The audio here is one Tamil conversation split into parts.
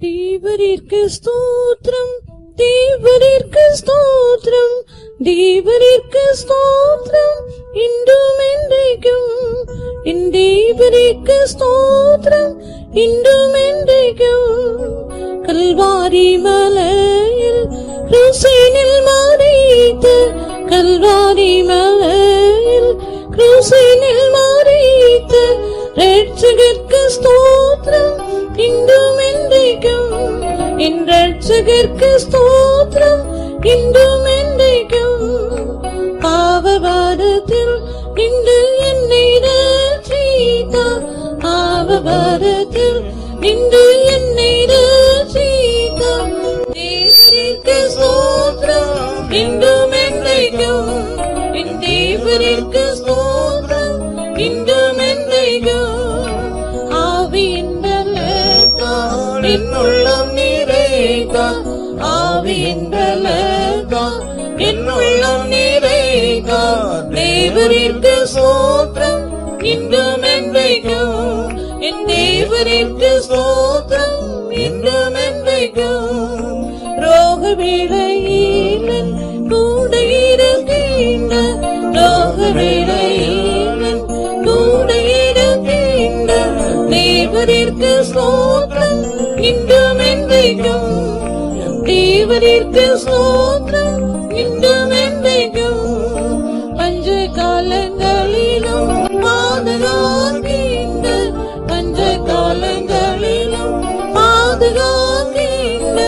தேவரிற்கு ஸ்தோத்திரம் தேவரிற்கு ஸ்தோத்திரம் தேவரிற்கு ஸ்தோத்திரம் இன்றும் என்றைக்கும் என் தேவரிற்கு ஸ்தோத்திரம் இன்றும் என்றைக்கும் கல்வாரி மலையில் கிருசேனில் மறைத்த கல்வாரி மலையில் கிருசேனில் மறைத்த രക്ഷകർക്ക് സ്തോത്രം. ഇന്നും എന്തേക്കും എൻ രക്ഷകർക്ക് സ്തോത്രം. ഇന്നും എന്തേക്കും പാവഭാരത്തിൽ ഇണ്ട് എന്നെ രക്ഷിത പാവഭാരത്തിൽ സ്തോത്രം. ഇന്നും എന്തേക്കും എൻ സ്തോത്രം. என் உள்ளம் நிறைத்தார் ஆவியின் பலத்தால் என் உள்ளம் நிறைத்தார் தேவரிற்கு சோத்திரம் இன்றும் என்றைக்கும் என் தேவரிற்கு சோத்திரம் இன்றும் என்றைக்கும் ரோக வேளையிலன் கூட இருக்கின்ற ரோக கூட இருக்கின்ற தேவரிற்கு தேவரிற்கு ஸ்தோத்திரம். இன்றும் என்றைக்கும் பஞ்ச காலங்களிலும் பாதுகாக்கின்ற பஞ்ச காலங்களிலும் பாதுகாக்கின்ற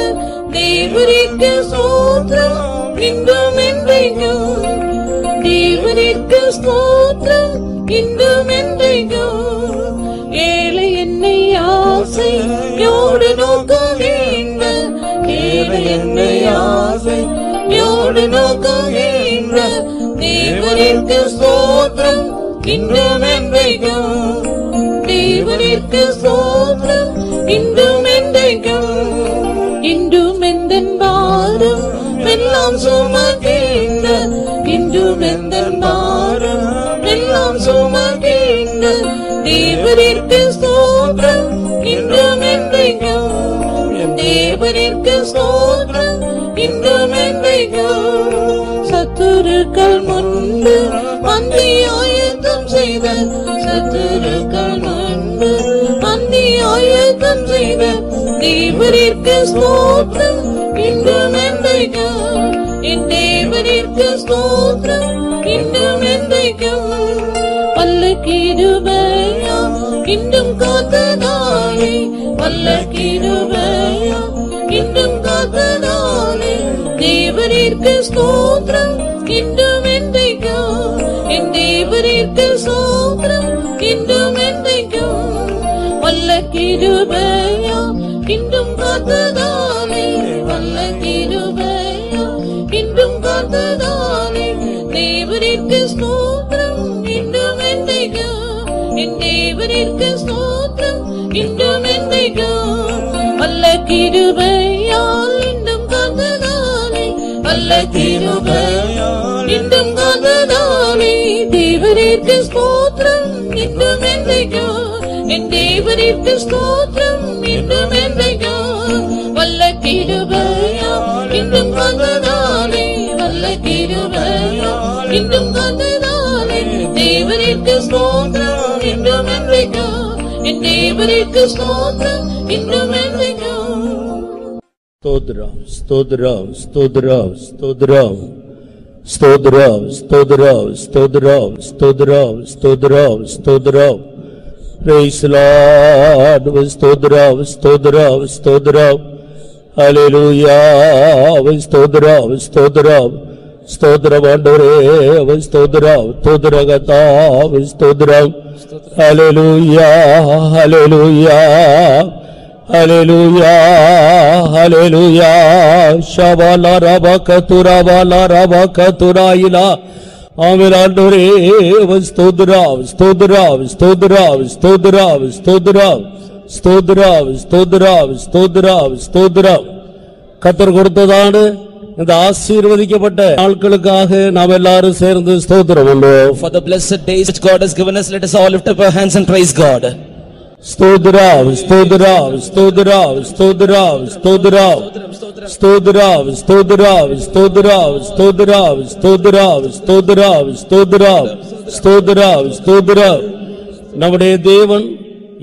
தேவரிற்கு ஸ்தோத்திரம். இன்றும் என்றைக்கும் தேவரிற்கு ஸ்தோத்திரம். இன்றும் என்றைக்கும் ஏழை என்னை ஆசை தேவரிற்கு ஸ்தோத்திரம் இன்றும் என்றைக்கும். தேவனிற்கு ஸ்தோத்திரம் இன்றும் என்றைக்கும். இன்றும் எந்தன் பாரம் எல்லாம் சுமக்கின்ற. இன்றும் எந்தன் பாரம் எல்லாம் சுமக்கின்ற. தேவனிற்கு ஸ்தோத்திரம் இன்றும் என்றைக்கும். தேவனிற்கு ஸ்தோத்திரம் இன்றும் என்றைக்கும். சத்துருக்கள் முன் சத்துருக்கள் முன்பு பந்தி ஆயத்தம் தேவரிற்கு ஸ்தோத்திரம். இன்றும் என்றைக்கும் என் தேவரிற்கு ஸ்தோத்திரம். இன்றும் என்றைக்கும் வல்ல கிருபையா இன்றும் காத்ததாலே வல்ல கிருபையா இன்றும் காத்ததாலே தேவரிற்கு ஸ்தோத்திரம். இன்றும் என்றைக்கும் என் தேவரிற்கு ஸ்தோத்திரம் கிருபையா இன்றும் காத்ததாலே வல்ல கிருபையா இன்றும் காத்ததாலே தேவரிற்கு ஸ்தோத்திரம் இன்றும் என்றைக்கும் என் தேவரிற்கு ஸ்தோத்திரம் இன்றும் என்றைக்கும் வல்ல கிருபையால் இன்றும் காத்ததாலே வல்ல கிருபையால் இன்றும் காத்ததாலே தேவரிற்கு ஸ்தோத்திரம் இன்றும் என்றைக்கும் என் தேவனிற்கு ஸ்தோத்திரம் இன்னும் என்றையோ வல்ல கிருபையா இன்னும் வந்ததாலே வல்ல கிருபையா இன்னும் வந்ததாலே. தேவனிற்கு ஸ்தோத்திரம் இன்னும் என்றையோ என் தேவனிற்கு ஸ்தோத்திரம் இன்னும் என்றையோ ஸ்தோத்ரம் ஸ்தோத்ரம் ஸ்தோத்ரம் ஸ்தோத்ரம். స్తోద్రావ్ స్తోద్రావ్ స్తోద్రావ్ స్తోద్రావ్ స్తోద్రావ్ స్తోద్రావ్ ஸ்தோத்ராவ் ஸ்தோத்ராவ் ஸ்தோத்ராவ் அலையிலூயாவை ஸ்தோத்ராவ் ஸ்தோத்ராவ் ஸ்தோத்ரம் ஆண்டவரே அவை ஸ்தோத்ராவ் தோத்ரகதாவை ஸ்தோத்ராவ் அலையிலூயா அலையிலூயா அலையிலூயா அலையிலூயா ஷவலரப கதுரவலரப கதுராயிலா ஆமீர் ஆண்டவரே ஸ்தோத்ராவ் ஸ்தோத்ராவ் ஸ்தோத்ராவ் ஸ்தோத்ராவ் ஸ்தோத்ராவ் ஸ்தோத்ராவ் ஸ்தோத்ராவ் ஸ்தோத்ராவ் ஸ்தோத்ராவ் கத்தர் கொடுத்ததான இந்த ஆசீர்வதிக்கப்பட்ட நாட்களுக்காக நாம் எல்லாரும் சேர்ந்து ஸ்தோத்திரம் பண்ணுவோம் For the blessed days which God has given us, let us all lift up our hands and praise God. ஸ்தோத்ராவ் ஸ்தோத்ராவ் ஸ்தோத்ராவ் ஸ்தோத்ராவ் ஸ்தோத்ராவ். ஸ்தோத்ராவ் ஸ்தோத்ராவ் ஸ்தோத்ராவ் ஸ்தோத்ராவ் ஸ்தோத்ராவ் ஸ்தோத்ராவ் ஸ்தோத்ராவ். ஸ்தோத்ராவ் ஸ்தோத்ராவ். நம்முடைய தேவன்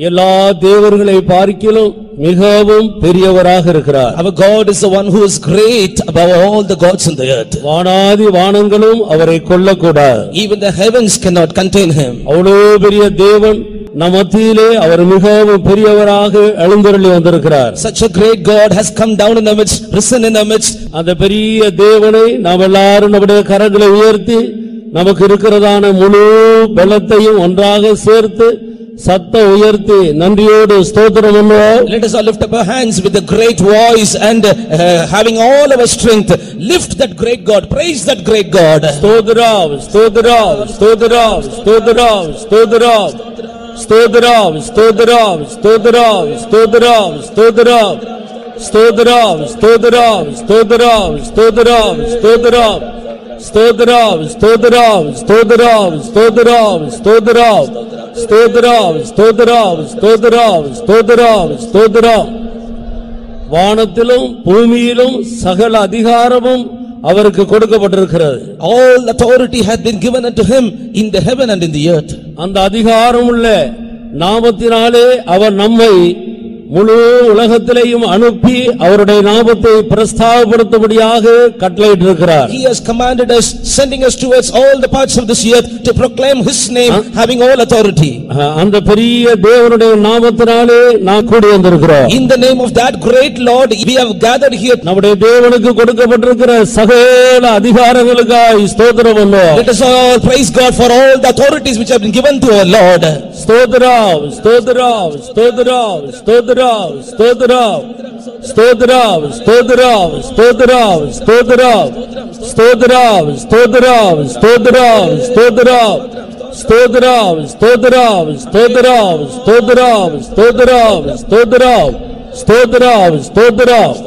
எல்லா தேவர்களை பார்க்கிலும் மிகவும் பெரியவராக இருக்கிறார். Our God is the one who is great above all the gods in the earth. வானாதி வானங்களும் அவரை கொல்லக்கூடாது. Even the heavens cannot contain him. அவ்வளோ பெரிய தேவன் நம் மத்தியிலே அவர் மிகவும் பெரியவராக எழுந்தருளி வந்திருக்கிறார் Such a great God has come down in our midst, risen in our midst. அந்த பெரிய தேவனை நாம் எல்லாரும் நம்முடைய கரங்களை உயர்த்தி நமக்கு இருக்கிறதான முழு பலத்தையும் ஒன்றாக சேர்த்து சத்தம் உயர்த்தி நன்றியோடு ஸ்தோத்திரம் பண்ணுவோம் Let us all lift up our hands with a great voice and uh, having all our strength, lift that great God, praise that great God. ஸ்தோத்ராவ் ஸ்தோத்ராவ் ஸ்தோத்ராவ் ஸ்தோத்ராவ் ஸ்தோத்ராவ் ஸ்தோத்ராவ் ஸ்தோத்ராவ் ஸ்தோத்ராவ் ஸ்தோத்ராவ் ஸ்தோத்ராம் ஸ்தோத்ராம் ஸ்தோத்ராம் ஸ்தோத்ராம் ஸ்தோத்ராவ் ஸ்தோத்ராம் ஸ்தோத்ராவ் ஸ்தோத்ராவ் ஸ்தோத்ராவ் ஸ்தோத்ராவ் ஸ்தோத்ராவ் ஸ்தோத்ராவ் ஸ்தோத்ராவ் ஸ்தோத்ராவ் ஸ்தோத்ராவ் ஸ்தோத்ராவ் வானத்திலும் பூமியிலும் சகல அதிகாரமும் அவருக்கு கொடுக்கப்பட்டிருக்கிறது All authority hath been given unto him in the heaven and in the earth. அந்த அதிகாரம் உள்ள நாமத்தினாலே அவர் நம்மை முழு உலகத்திலேயும் அனுப்பி அவருடைய நாமத்தை பிரஸ்தாபப்படுத்தும்படியாக கட்டளையிட்டிருக்கிறார் He has commanded us, sending us towards all the parts of this earth to proclaim his name, having all authority. அந்த பெரிய தேவனுடைய நாமத்தினாலே நாம் கூடி வந்திருக்கிறோம் In the name of that great Lord, we have gathered here. நம்முடைய தேவனுக்கு கொடுக்கப்பட்டிருக்கிற சகல அதிகாரங்களுக்காய் ஸ்தோத்திரம் பண்ணுவோம் Let us all praise God for all the authorities which have been given to our Lord. ஸ்தோத்ராவ் ஸ்தோத்ராவ் ஸ்தோத்ராவ் ஸ்தோத்ராவ் ஸ்தோத்ராவ் ஸ்தோத்ராவ் ஸ்தோத்ராவ் ஸ்தோத்ராவ் ஸ்தோத்ராவ் ஸ்தோத்ராவ் ஸ்தோத்ராவ் ஸ்தோத்ராவ் ஸ்தோத்ராவ் ஸ்தோத்ராவ் ஸ்தோத்ராவ் ஸ்தோத்ராவ் ஸ்தோத்ராவ் ஸ்தோத்ராவ் ஸ்தோத்ராவ் ஸ்தோத்ராவ் ஸ்தோத்ராவ்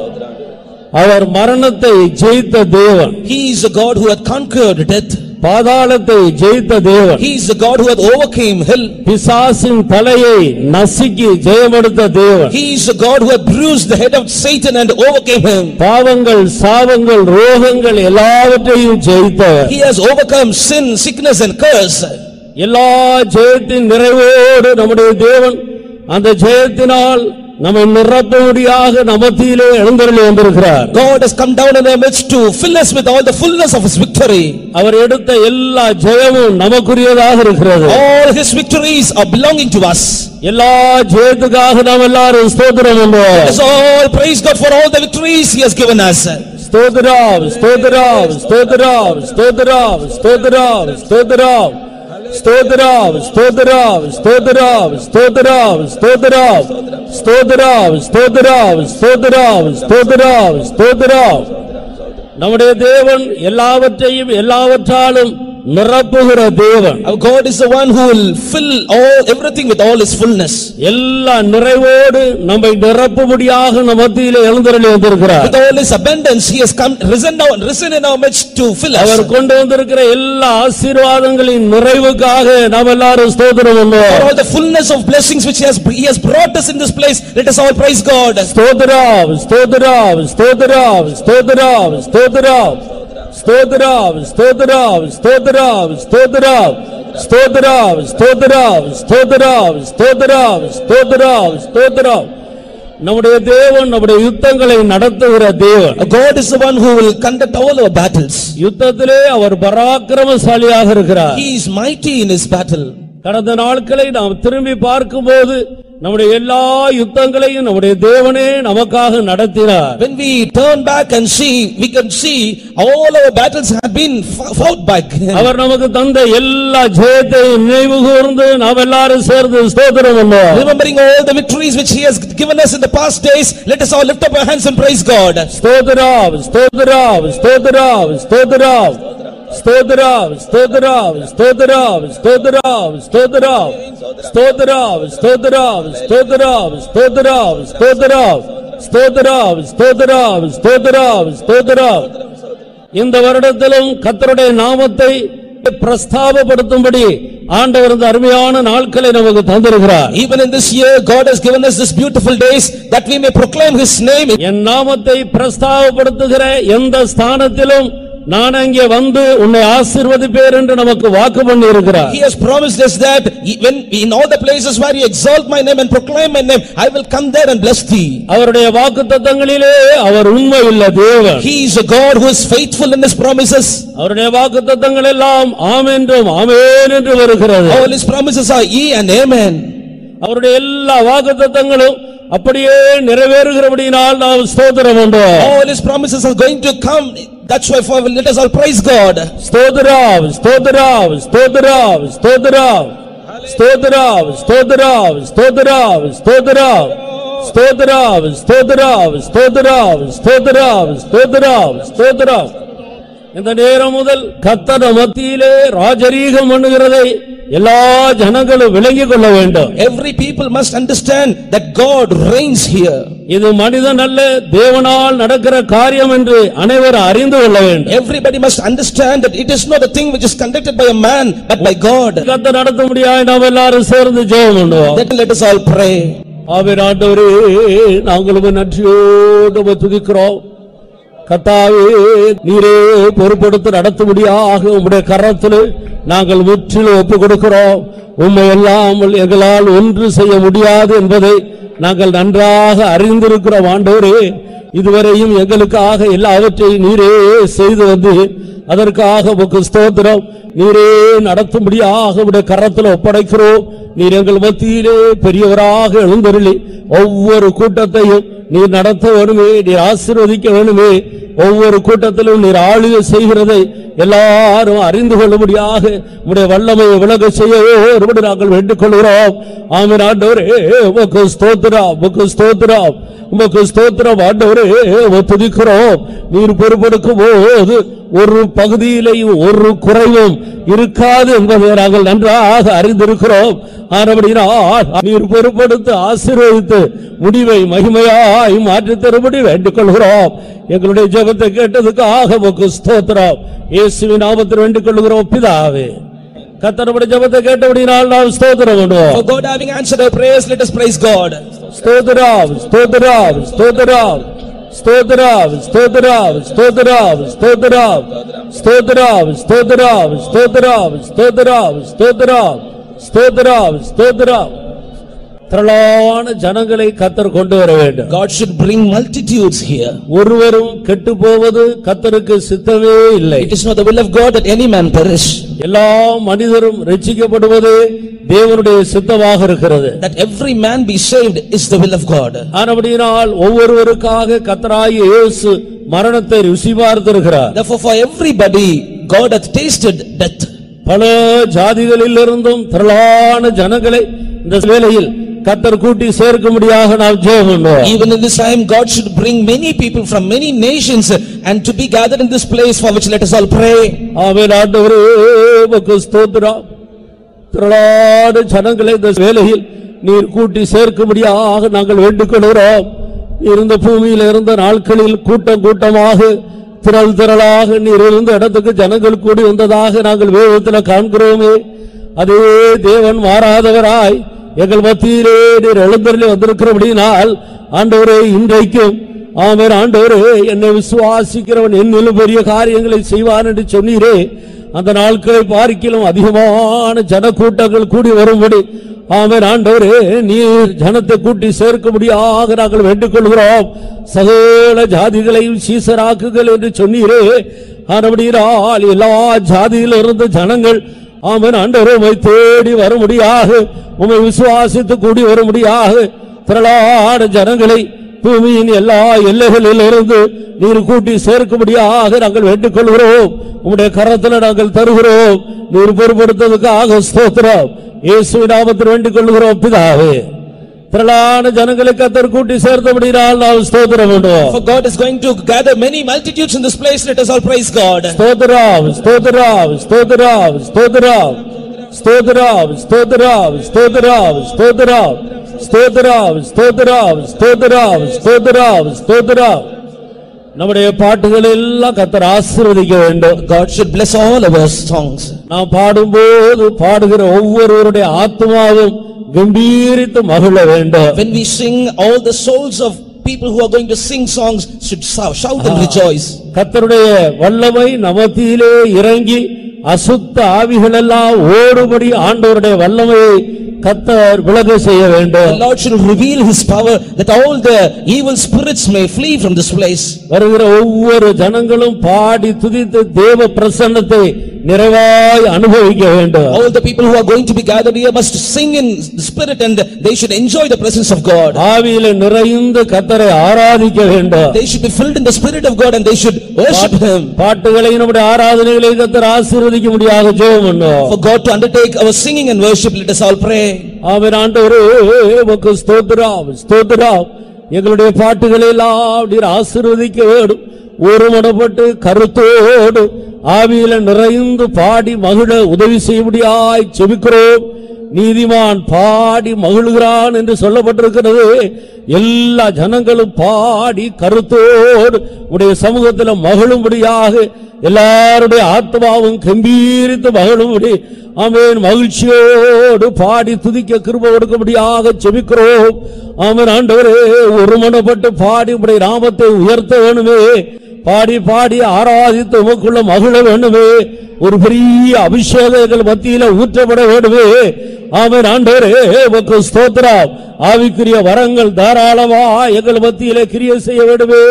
அவர் மரணத்தை ஜெயித்த தேவன் He is a God who hath conquered death. பாதாளத்தை ஜெயித்த தேவன் He is a God who hath overcame hell. பிசாசின் தலையை நசுக்கி ஜெயமெடுத்த தேவன் He is a God who hath bruised the head of Satan and overcame him. பாவங்கள் சாபங்கள் ரோகங்கள் எல்லாவற்றையும் ஜெயித்தவர் He has overcome sin, sickness and curse. எல்லா ஜெயத்தின் நிறைவோடு நம்முடைய தேவன் அந்த ஜெயத்தினால் நம்மை நிரப்பும்படியாக நமத்திலே எழுந்தருளி வந்திருக்கிறார் God has come down in our midst to fill us with all the fullness of his victory. அவர் எடுத்த எல்லா ஜெயமும் நமக்குரியதாக இருக்கிறது All his victories are belonging to us. எல்லா ஜெயத்துக்காக நாம் எல்லாரும் ஸ்தோத்திரம் பண்ணுவோம் all praise God for all the victories he has given us. ஸ்தோத்திராவ் ஸ்தோத்திராவ் ஸ்தோத்திராவ் ஸ்தோத்திராவ் ஸ்தோத்திராவ் ஸ்தோத்திராவ் ஸ்தோத்திராவ் ஸ்தோத்திராவ் ஸ்தோத்திராவ் ஸ்தோத்திராவ் ஸ்தோத்திராவ் ஸ்தோத்திராவ் ஸ்தோத்திராவ் ஸ்தோத்திராவ் ஸ்தோத்திராவ் ஸ்தோத்திராவ் நம்முடைய தேவன் எல்லாவற்றையும் எல்லாவற்றாலும் நிரப்புகிற தேவன் God is the one who will fill all, everything with all his fullness. எல்லா நிறைவோடு நம்மை நிரப்பும்படியாக நம் மத்தியிலே எழுந்தருளி வந்திருக்கிறார் With all his abundance, he has come, risen down, risen in our midst to fill our us. கொண்டு வந்திருக்கிற எல்லா ஆசீர்வாதங்களின் நிறைவுக்காக நாம் எல்லாரும் ஸ்தோத்திரம் For பண்ணுவோம் all the fullness of blessings which he has, he has brought us in this place, let us all praise God. ஸ்தோத்திராவ் ஸ்தோத்திராவ் ஸ்தோத்திராவ் ஸ்தோத்திராவ் ஸ்தோத்திராவ் ஸ்தோத்திராவ் ஸ்தோத்திராவ் ஸ்தோத்திராவ் ஸ்தோத்திராவ் ஸ்தோத்திராவ் ஸ்தோத்திராவ் ஸ்தோத்திராவ் ஸ்தோத்திராவ் ஸ்தோத்திராவ் ஸ்தோத்திராவ் நம்முடைய தேவன் நம்முடைய யுத்தங்களை நடத்துகிற தேவன் God is the one who will conduct all our battles. யுத்தத்திலே அவர் பராக்கிரமசாலியாக இருக்கிறார் He is mighty in his battle. கடந்த நாட்களை நாம் திரும்பி பார்க்கும்போது நம்முடைய எல்லா யுத்தங்களையும் நம்முடைய தேவனே நமக்காக நடத்தினார் When we turn back and see, we can see all our battles have been fought by him. அவர் நமக்கு தந்த எல்லா ஜெயத்தையும் நினைவு கூர்ந்து நாம் எல்லாரும் சேர்ந்து ஸ்தோத்திரம் பண்ணுவோம் Remembering all the victories which he has given us in the past days, let us all lift up our hands and praise God. ஸ்தோத்திராவ் ஸ்தோத்திராவ் ஸ்தோத்திராவ் ஸ்தோத்திராவ் ஸ்தோத்திராவ் ஸ்தோத்திராவ் ஸ்தோத்திராவ் ஸ்தோத்திராவ் ஸ்தோத்திராவ் ஸ்தோத்திராவ் ஸ்தோத்திராவ் ஸ்தோத்திராவ் ஸ்தோத்திராவ் ஸ்தோத்திராவ் ஸ்தோத்திராவ் ஸ்தோத்திராவ் ஸ்தோத்திராவ் ஸ்தோத்திராவ் இந்த வருடத்திலும் கர்த்தருடைய நாமத்தை பிரஸ்தாபப்படுத்தும்படி ஆண்டவர் இந்த அருமையான நாட்களை நமக்கு தந்திருக்கிறார். Even in this year, God has given us this beautiful days that we may proclaim His name. என் நாமத்தை பிரஸ்தாபப்படுத்துகிற எந்த ஸ்தானத்திலும் நான் அங்கே வந்து உன்னை ஆசீர்வதிப்பேர் என்று நமக்கு வாக்கு பண்ணி இருக்கிறார் He has promised us that when in all the places where you exalt my name and proclaim my name, I will come there and bless thee. அவருடைய வாக்கு தத்தங்களிலே அவர் உண்மை உள்ள தேவன் He is a God who is faithful in His promises. அவருடைய வாக்கு தத்தங்கள் எல்லாம் ஆமென்றும் ஆமென் என்று வருகிறது All His promises are ye and amen. அவருடைய எல்லா வாக்கு தத்தங்களும் அப்படியே நிறைவேறுகிறபடியினால் நாம் ஸ்தோத்திரம் உண்டோம் All His promises are going to come. That's why for let us all praise God. ஸ்தோத்திராவ் ஸ்தோத்திராவ் ஸ்தோத்திராவ் ஸ்தோத்திராவ் ஸ்தோத்திராவ் ஸ்தோத்திராவ் ஸ்தோத்திராவ் ஸ்தோத்திராவ் ஸ்தோத்திராவ் ஸ்தோத்திராவ் ஸ்தோத்திராவ் ஸ்தோத்திராவ் ஸ்தோத்திராவ் ஸ்தோத்திராவ் இந்த நேரம் முதல் கத்தட மத்தியிலே ராஜரீகம் பண்ணுகிறதை எல்லா ஜனங்களும் விளங்கிக் கொள்ள வேண்டும் Every people must understand that God reigns here. இது மனிதன் அல்ல தேவனால் நடக்கிற காரியம் என்று அனைவரும் அறிந்து கொள்ள வேண்டும் Everybody must understand that it is not a thing which is conducted by a man, but by God. கத்த நடத்த முடியாது நாம் எல்லாரும் சேர்ந்து ஜெபம் பண்ணுவோம் Then let us all pray. Aavin ஆண்டவரே நாங்கள் உம்மை நன்றியோடு துதிக்கிறோம் கத்தாவே நீரே பொறுப்படுத்த நடத்தும்படியாக உம்முடைய கரத்தில் நாங்கள் முற்றிலும் ஒப்புக் கொடுக்கிறோம் உண்மை இல்லாமல் எங்களால் ஒன்று செய்ய முடியாது என்பதை நாங்கள் நன்றாக அறிந்திருக்கிறோம் ஆண்டோரே இதுவரையும் எங்களுக்காக எல்லாவற்றையும் நீரே செய்து வந்து அதற்காக உமக்கு ஸ்தோத்திரம். நீரே நடத்தும்படியாக உடைய கரத்தில் ஒப்படைக்கிறோம். நீர் எங்கள் மத்தியிலே பெரியவராக எழுந்தருளி ஒவ்வொரு கூட்டத்தையும் நீர் நடத்த வேணுமே நீர் ஆசீர்வதிக்க வேணுமே ஒவ்வொரு கூட்டத்திலும் நீர் ஆளுகை செய்கிறதை எல்லாரும் அறிந்து கொள்ளும்படியாக உடைய வல்லமையை விலக செய்ய ஒருபடி நாங்கள் வேண்டுக் கொள்கிறோம் ஆமின் ஆண்டவரே உமக்கு ஸ்தோத்திரா உமக்கு ஸ்தோத்திரா உமக்கு ஸ்தோத்திரம் ஆண்டவரே உம்மை துதிக்கிறோம். நீர் பொறுப்பெடுக்கும் போது ஒரு பகுதியிலையும் ஒரு குறைவும் இருக்காது என்பதை நாங்கள் நன்றாக அறிந்திருக்கிறோம். ஆனபடினால் நீர் பொறுப்படுத்து ஆசீர்வதித்து முடிவை மகிமையாய் மாற்றி தரும்படி வேண்டிக் கொள்கிறோம் எங்களுடைய ஜெபத்தை கேட்டதுக்காக உமக்கு ஸ்தோத்திரம். இயேசுவின் ஆபத்தில் வேண்டிக் கொள்கிறோம் பிதாவே. கத்தனுடைய ஜெபத்தை கேட்டபடினால் நாம் ஸ்தோத்திரம் பண்ணுவோம் For God having answered our prayers, let us praise God. ஸ்தோத்திரம் ஸ்தோத்திரம் ஸ்தோத்திரம் ஸ்தோத்திரம் ஸ்தோத்திரம் ஸ்தோத்திரம் ஸ்தோத்திரம் ஸ்தோத்திரம் ஸ்தோத்திரம் ஸ்தோத்திரம் ஸ்தோத்திரம் ஸ்தோத்திரம் ஸ்தோத்திரம் ஸ்தோத்திரம் திரளான ஜனங்களை கத்தர் கொண்டு வர வேண்டும் God should bring multitudes here. ஒருவரும் கெட்டு போவது கத்தருக்கு சித்தமே இல்லை It is not the will of God that any man perish, எல்லா மனிதரும் ரட்சிக்கப்படுவது தேவனுடைய சித்தமாக இருக்கிறது that every man be saved is the will of God. ஆனபடியினால் ஒவ்வொருவருக்காக கத்தராய் இயேசு மரணத்தை ருசி பார்த்திருக்கிறார் Therefore, for everybody, God hath tasted death. பல ஜாதிகளிலிருந்தும் திரளான ஜனங்களை இந்த வேளையில் கத்தர் கூட்டி சேர்க்கும்படியாக நாம் ஜெபம் பண்ணுவோம் Even in this time, God should bring many people from many nations and to be gathered in this place for which let us all pray. ஆமென் ஆண்டவரே உமக்கு ஸ்தோத்திரம். திரளான ஜனங்களை இந்த வேளையில் நீர் கூட்டி சேர்க்கும்படியாக நாங்கள் வேண்டிக் கொள்கிறோம் இருந்த பூமியில் இருந்த நாட்களில் கூட்டம் கூட்டமாக திரள் திரளாக நீர் இருந்த இடத்துக்கு ஜனங்கள் கூடி வந்ததாக நாங்கள் வேதத்தில் காண்கிறோமே. அதே தேவன் மாறாதவராய் எங்கள் மத்தியிலே நீர் எழுந்தருளி வந்திருக்கிறபடினால் ஆண்டவரே இன்றைக்கும் ஆமென். ஆண்டவரே என்னை விசுவாசிக்கிறவன் என்னிலும் பெரிய காரியங்களை செய்வான் என்று சொன்னீரே. அந்த நாட்களை பார்க்கிலும் அதிகமான ஜனக்கூட்டங்கள் கூடி வரும்படி ஆமென். ஆண்டவரே நீர் ஜனத்தை கூட்டி சேர்க்கும்படியாக நாங்கள் வேண்டிக் கொள்கிறோம் சகல ஜாதிகளையும் சீசராக்குகள் என்று சொன்னீரே. ஆனபடியால் எல்லா ஜாதியிலிருந்து இருந்த ஜனங்கள் ஆமன் ஆண்டவரே உம்மை தேடி வர முடியாக உமை விசுவாசித்து கூடி வர முடியாக திரளான ஜனங்களை பூமியின் எல்லா எல்லைகளில் இருந்து நீர் கூட்டி சேர்க்கும்படியாக நாங்கள் வேண்டிக் கொள்கிறோம். உங்களுடைய கரத்தில் நாங்கள் தருகிறோம். நீர் பொறுப்படுத்ததுக்காக ஸ்தோத்திரம். இயேசு நாமத்தில் வேண்டிக் கொள்கிறோம். பிதாவே. திரளான ஜனங்களை கத்தர் கூட்டி சேர்த்தபடினால் நாம் ஸ்தோத்திரம் பண்ணுவோம் For God is going to gather many multitudes in this place, let us all praise God. ஸ்தோத்திரம் ஸ்தோத்திரம் ஸ்தோத்திரம் ஸ்தோத்திரம். ஸ்தோத்திரம் ஸ்தோத்திரம் ஸ்தோத்திரம் ஸ்தோத்திரம். ஸ்தோத்திரம் ஸ்தோத்திரம் ஸ்தோத்திரம் ஸ்தோத்திரம் ஸ்தோத்திரம். நம்முடைய பாட்டுகள் எல்லாம் கத்தர் ஆசீர்வதிக்க வேண்டும். God should bless all our songs. நாம் பாடும்போது பாடுகிற ஒவ்வொருவருடைய ஆத்மாவும் கம்பீரித்து மகிழ வேண்டும் When we sing, all the souls of people who are going to sing songs should shout shout and rejoice. கத்தருடைய வல்லமை நமத்திலே இறங்கி அசுத்த ஆவிகள் எல்லாம் ஓடுபடி ஆண்டவருடைய வல்லமையை கத்தர் விலக செய்ய The வேண்டும் Lord should reveal His power that all the evil spirits may flee from this place. வருகிற ஒவ்வொரு ஜனங்களும் பாடி துதித்து தேவ பிரசன்னத்தை நிறைவாய் அனுபவிக்க வேண்டும் All the people who are going to be gathered here must sing in the spirit and they should enjoy the presence of God. ஆவியில நிறைந்து கத்தரை ஆராதிக்க வேண்டும் They should be filled in the spirit of God and they should worship Him. பாட்டுகளை நம்முடைய ஆராதனைகளை கத்தர் ஆசீர்வதிக்க முடியாத ஜெபம் பண்ணும் For God to undertake our singing and worship, let us all pray. ஆமென் ஆண்டவரே உமக்கு ஸ்தோத்திரம் ஸ்தோத்திரம். எங்களுடைய பாட்டுகளை எல்லாம் நீர் ஆசீர்வதிக்க வேண்டும். ஒருமனப்பட்டு கருத்தோடு ஆவியில நிறைந்து பாடி மகிழ உதவி செய்யும்படியாய் செபிக்கிறோம் நீதிமான் பாடி மகிழ்கிறான் என்று சொல்லப்பட்டிருக்கிறது. எல்லா ஜனங்களும் பாடி கருத்தோடு உடைய சமூகத்தில் மகிழும்படியாக எல்லாருடைய ஆத்மாவும் கம்பீரித்து மகளும்படி அவன் மகிழ்ச்சியோடு பாடி துதிக்க கிருப கொடுக்கும்படியாக செபிக்கிறோம் அவன் ஆண்டவரே ஒருமனப்பட்டு பாடி உடைய நாமத்தை உயர்த்த வேணுமே பாடி பாடி ஆராதித்து உமக்குள்ள மகிழ வேண்டுமே. ஒரு பெரிய அபிஷேகங்கள் மத்தியில ஊற்றப்பட வேண்டுமே. அவன் ஆண்டவரே உமக்கு ஸ்தோத்திரம். ஆவிக்குரிய வரங்கள் தாராளமா எங்கள் மத்தியில கிரியை செய்ய வேண்டுமே.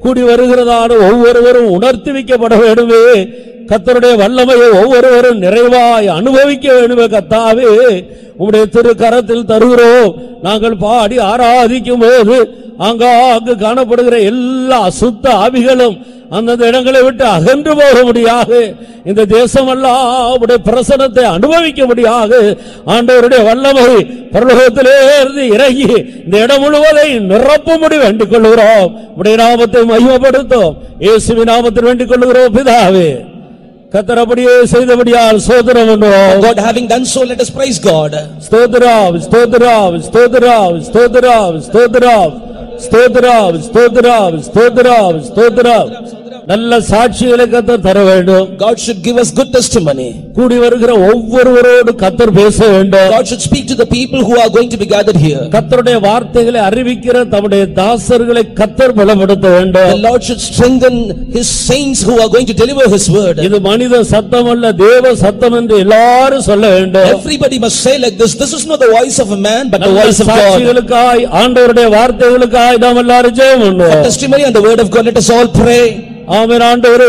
கூடி வருகிறதான ஒவ்வொருவரும் உணர்த்தி வைக்கப்பட வேண்டுமே. கத்தருடைய வல்லமையை ஒவ்வொருவரும் நிறைவாய் அனுபவிக்க வேண்டுமே கத்தாவே. உங்களுடைய திரு கரத்தில் தருகிறோம். நாங்கள் பாடி ஆராதிக்கும் போது ஆங்காங்கு காணப்படுகிற எல்லா அசுத்த ஆவிகளும் அந்தந்த இடங்களை விட்டு அகன்று போக முடியாக இந்த தேசமெல்லாம் உடைய பிரசனத்தை அனுபவிக்க முடியாக ஆண்டவருடைய வல்லமை பரலோகத்திலே இருந்து இறங்கி இந்த இடம் முழுவதை நிரப்பும்படி வேண்டிக் கொள்கிறோம் உடைய நாமத்தை மகிமைப்படுத்தும். இயேசுவின் நாமத்தில் வேண்டிக் கொள்கிறோம் பிதாவே. கத்தர் அப்படியே செய்தபடியால் சோதரம் பண்ணுவோம். God having done so, let us praise God. ஸ்தோத்திரம் ஸ்தோத்திரம் ஸ்தோத்திரம் ஸ்தோத்திரம் ஸ்தோத்திரம். ஸ்தோத்திரம் ஸ்தோத்திரம் ஸ்தோத்திரம் ஸ்தோத்திரம். நல்ல சாட்சிகளை கத்தர் தர வேண்டும் God should give us good testimony. கூடி வருகிற ஒவ்வொருவரோடு கத்தர் பேச வேண்டும் God should speak to the people who are going to be gathered here. கத்தருடைய வார்த்தைகளை அறிவிக்கிற தம்முடைய தாசர்களை கத்தர் பலப்படுத்த The வேண்டும் Lord should strengthen His saints who are going to deliver His word. இது மனித சத்தம் அல்ல தேவ சத்தம் என்று எல்லாரும் சொல்ல வேண்டும் Everybody must say like this, this is not the voice of a man, but the voice of God. சாட்சிகளுக்காய் ஆண்டவருடைய வார்த்தைகளுக்காய் நாம் எல்லாரும் ஜெபம் பண்ணுவோம் Testimony and the word of God, let us all pray. ஆமீன் ஆண்டவரே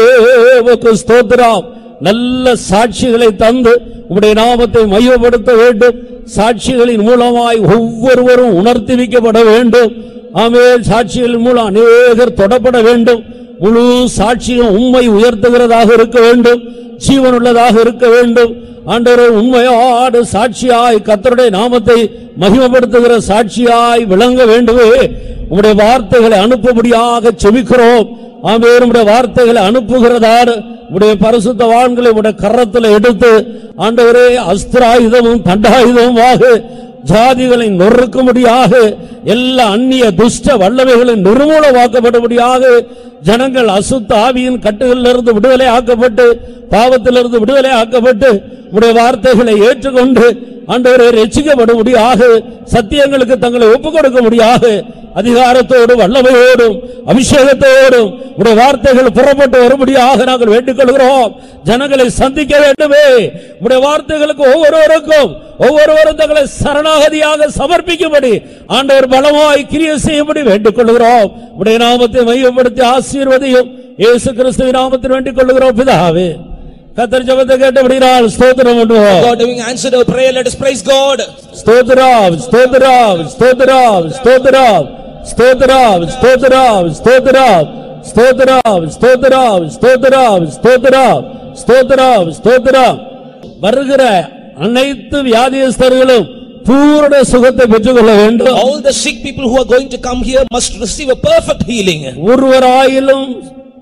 உமக்கு ஸ்தோத்திரம். நல்ல சாட்சிகளை தந்து உடைய நாமத்தை மையப்படுத்த வேண்டும். சாட்சிகளின் மூலமாய் ஒவ்வொருவரும் உணர்த்தி வைக்கப்பட வேண்டும். ஆமென் சாட்சிகளின் மூலம் அநேகர் தொடப்பட வேண்டும். முழு சாட்சியும் உண்மை உயர்த்துகிறதாக இருக்க வேண்டும். ஜீவனுள்ளதாக இருக்க வேண்டும். ஆண்டவரே உண்மையோடு சாட்சியாய் கத்தருடைய நாமத்தை மகிமப்படுத்துகிற சாட்சியாய் விளங்க வேண்டுமே. உங்களுடைய வார்த்தைகளை அனுப்பும்படியாக செபிக்கிறோம். ஆமே உடைய வார்த்தைகளை அனுப்புகிறதார் உடைய பரிசுத்த வான்களை உடைய கரத்தில் எடுத்து ஆண்டவரே அஸ்திராயுதமும் தண்டாயுதமுமாக ஜாதிகளை நொறுக்கும்படியாக எல்லா அந்நிய துஷ்ட வல்லமைகளை நிர்மூலமாக்கப்படும்படியாக ஜனங்கள் அசுத்த ஆவியின் கட்டுகளிலிருந்து விடுதலை ஆக்கப்பட்டு பாவத்திலிருந்து விடுதலை ஆக்கப்பட்டு உடைய வார்த்தைகளை ஏற்றுக்கொண்டு ஆண்டவரை ரட்சிக்கப்படும்படியாக சத்தியங்களுக்கு தங்களை ஒப்புக் கொடுக்க முடியாக அதிகாரத்தோடும் வல்லமையோடும் அபிஷேகத்தோடும் உடைய வார்த்தைகள் புறப்பட்டு வரும்படியாக நாங்கள் வேண்டிக் கொள்கிறோம் ஜனங்களை சந்திக்க வேண்டுமே. உடைய வார்த்தைகளுக்கு ஒவ்வொருவருக்கும் ஒவ்வொருவரும் தங்களை சரணாகதியாக சமர்ப்பிக்கும்படி ஆண்டவர் பலமாய் கிரிய செய்யும்படி வேண்டிக் கொள்கிறோம் உடைய நாமத்தை மையப்படுத்தி ஆசீர்வதையும். இயேசு கிறிஸ்துவின் நாமத்தில் வேண்டிக் கொள்கிறோம் பிதாவே. கத்தர் ஜபத்தை கேட்டபடினால் ஸ்தோத்திரம் பண்ணுவோம் God having answered our prayer, let us praise God. ஸ்தோத்திரம் ஸ்தோத்திரம் ஸ்தோத்திரம் ஸ்தோத்திரம் ஸ்தோத்திரம் ஸ்தோத்திரம் ஸ்தோத்திரம் ஸ்தோத்திரம் ஸ்தோத்திரம் ஸ்தோத்திரம் ஸ்தோத்திரம் ஸ்தோத்திரம் ஸ்தோத்திரம் வருகிற அனைத்து வியாதியஸ்தர்களும் பூரண சுகத்தை பெற்றுக்கொள்ள வேண்டும் All the sick people who are going to come here must receive a perfect healing. ஒருவராயிலும்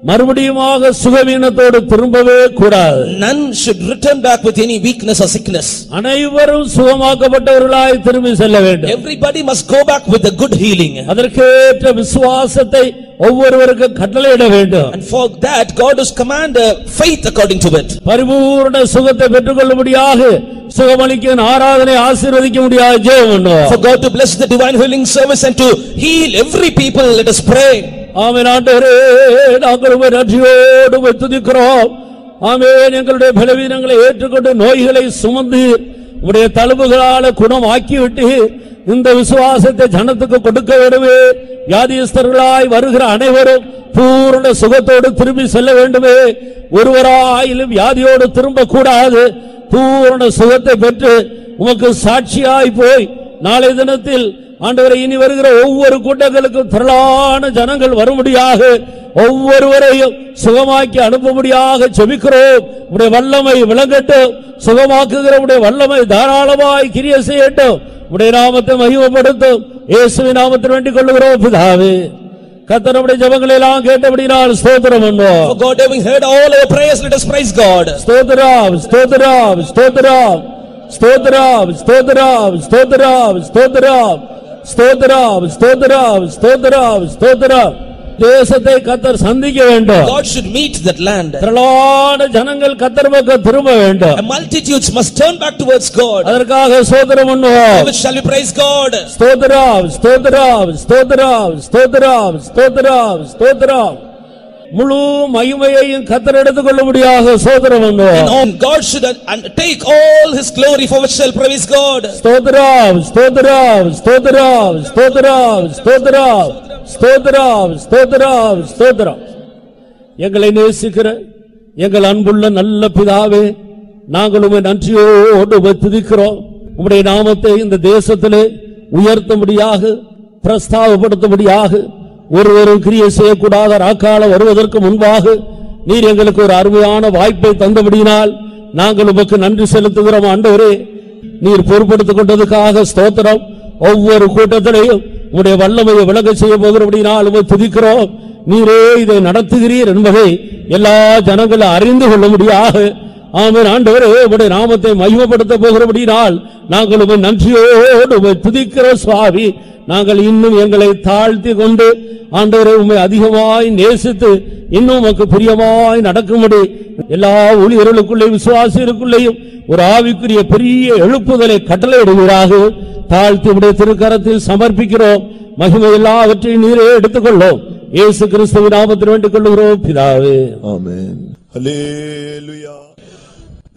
மறுபடியுமாக சுகவீனத்தோடு திரும்பவே கூடாது None should return back with any weakness or sickness. அனைவரும் சுகமாக்கப்பட்டவர்களாய் திரும்பி செல்ல வேண்டும் Everybody must go back with a good healing. அதற்கேற்ற விசுவாசத்தை ஒவ்வொருவருக்கும் கட்டளையிட வேண்டும் And for that, God has commanded faith according to it. பரிபூர்ண சுகத்தை பெற்றுக்கொள்ளும்படியாக சுகமளிக்கும் ஆராதனை ஆசீர்வதிக்க முடியாது ஜெயம் பண்ணுவோம் For God to bless the divine healing service and to heal every people, let us pray. ஆமென் ஆண்டவரே நாங்கள் உங்கள் நன்றியோடு துதிக்கிறோம் ஆமென் எங்களுடைய பலவீனங்களை ஏற்றுக்கொண்டு நோய்களை சுமந்து உடைய தழும்புகளால குணம் ஆக்கிவிட்டு இந்த விசுவாசத்தை ஜனத்துக்கு கொடுக்க வேண்டுமே. வியாதியஸ்தர்களாய் வருகிற அனைவரும் பூரண சுகத்தோடு திரும்பி செல்ல வேண்டுமே. ஒருவராயிலும் வியாதியோடு திரும்ப கூடாது பூரண சுகத்தை பெற்று உமக்கு சாட்சியாய் போய் நாளை தினத்தில் ஆண்டவரை இனி வருகிற ஒவ்வொரு கூட்டங்களுக்கும் திரளான ஜனங்கள் வரும்படியாக ஒவ்வொருவரையும் சுகமாக்கி அனுப்பும்படியாக செபிக்கிறோம் உடைய வல்லமை விளங்கட்டும். சுகமாக்குகிற உடைய வல்லமை தாராளமாய் கிரிய செய்யட்டும். உடைய நாமத்தை மகிமைப்படுத்தும். இயேசுவின் நாமத்தில் வேண்டிக் கொள்ளுகிறோம். பிதாவே கத்தனுடைய ஜபங்களை எல்லாம் கேட்டபடினால் ஸ்தோத்திரம் பண்ணுவோம். God having heard all our prayers, let us praise God. ஸ்தோத்திரம் ஸ்தோத்திரம் ஸ்தோத்திரம் ஸ்தோத்திரம் ஸ்தோத்திரம் ஸ்தோத்திரம் ஸ்தோத்திரம். ஸ்தோத்திரம் ஸ்தோத்திரம் ஸ்தோத்திரம் ஸ்தோத்திரம் தேசத்தை கத்தர் சந்திக்க வேண்டும் God should meet that land. திரளான ஜனங்கள் கத்தர் பக்கம் திரும்ப வேண்டும் multitudes must turn back towards God. அதற்காக ஸ்தோத்திரம் பண்ணுவோம் Which shall we praise God? ஸ்தோத்திரம் ஸ்தோத்திரம் ஸ்தோத்திரம் ஸ்தோத்திரம் ஸ்தோத்திரம் ஸ்தோத்திரம் முழு மகிமையையும் கத்தர் எடுத்துக்கொள்ளும்படியாக ஸ்தோத்திரம் And பண்ணுவோம் on God should and take all his glory for shall praise God. ஸ்தோத்திரம் ஸ்தோத்திரம் ஸ்தோத்திரம் ஸ்தோத்திரம் ஸ்தோத்திரம் ஸ்தோத்திரம் ஸ்தோத்திரம் ஸ்தோத்திரம். எங்களை நேசிக்கிற எங்கள் அன்புள்ள நல்ல பிதாவே நாங்கள் உமை நன்றியோடு துதிக்கிறோம் உம்முடைய நாமத்தை இந்த தேசத்திலே உயர்த்தும்படியாக பிரஸ்தாபப்படுத்தும்படியாக ஒருவரும் கிரியை செய்யக்கூடாத ராக்கால வருவதற்கு முன்பாக நீர் எங்களுக்கு ஒரு அருமையான வாய்ப்பை தந்தபடியினால் நாங்கள் உமக்கு நன்றி செலுத்துகிறோம் ஆண்டவரே. நீர் பொறுப்படுத்திக் கொண்டதுக்காக ஸ்தோத்திரம். ஒவ்வொரு கூட்டத்திலையும் உடைய வல்லமையை விலக செய்ய போகிறபடினால் உமை துதிக்கிறோம். நீரே இதை நடத்துகிறீர் என்பதை எல்லா ஜனங்களும் அறிந்து கொள்ளும்படியாக ஆமென் ஆண்டவரே உடைய நாமத்தை மகிமப்படுத்த போகிறபடினால் நாங்கள் உமை நன்றியோடு உமை துதிக்கிற சுவாமி. நாங்கள் இன்னும் எங்களை தாழ்த்தி கொண்டு ஆண்டவரை உண்மை அதிகமாய் நேசித்து இன்னும் உமக்கு பிரியமாய் நடக்கும்படி எல்லா ஊழியர்களுக்குள்ளே விசுவாசிகளுக்குள்ளேயும் ஒரு ஆவிக்குரிய பெரிய எழுப்புதலை கட்டளையிடுவீராக. தாழ்த்தி உடைய திருக்கரத்தில் சமர்ப்பிக்கிறோம். மகிமை எல்லாவற்றையும் நீரே எடுத்துக்கொள்ளும் இயேசு கிறிஸ்துவின் ஆபத்தில் வேண்டிக் கொள்ளுகிறோம் பிதாவே. Amen. Hallelujah.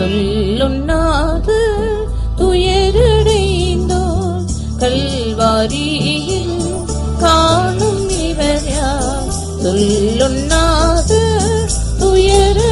சொல்லுண்ணாது. துயரடைந்தோர் கல்வாரியில் காணும் இவர் யார்? சொல்லுண்ணாது. துயரடைந்தோர்